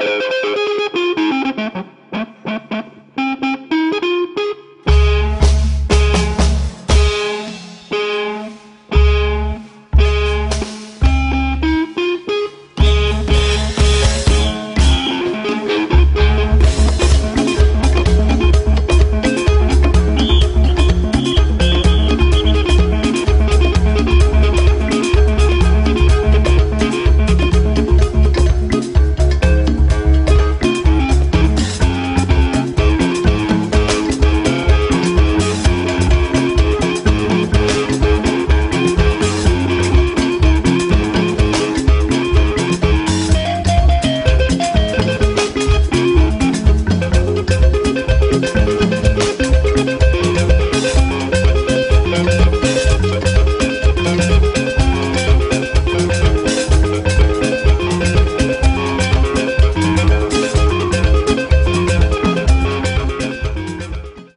You.